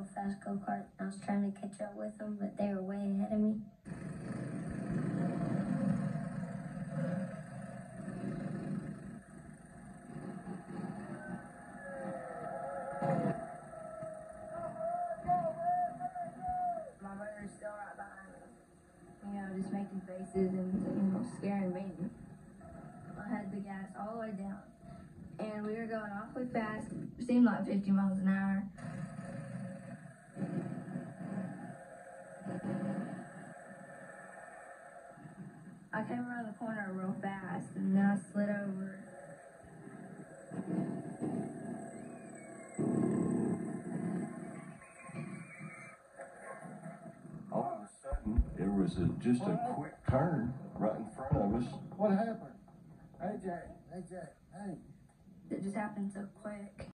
real fast go kart. I was trying to catch up with them, but they were way ahead of me. My brother's still right behind us. You know, just making faces and you know, scaring me. I had the gas all the way down. And we were going awfully fast. Seemed like 50 miles an hour. I came around the corner real fast and then I slid over. All of a sudden, there was a, just a quick turn right in front of us. What happened? Hey, Jack. Hey, Jack. Hey. It just happened so quick.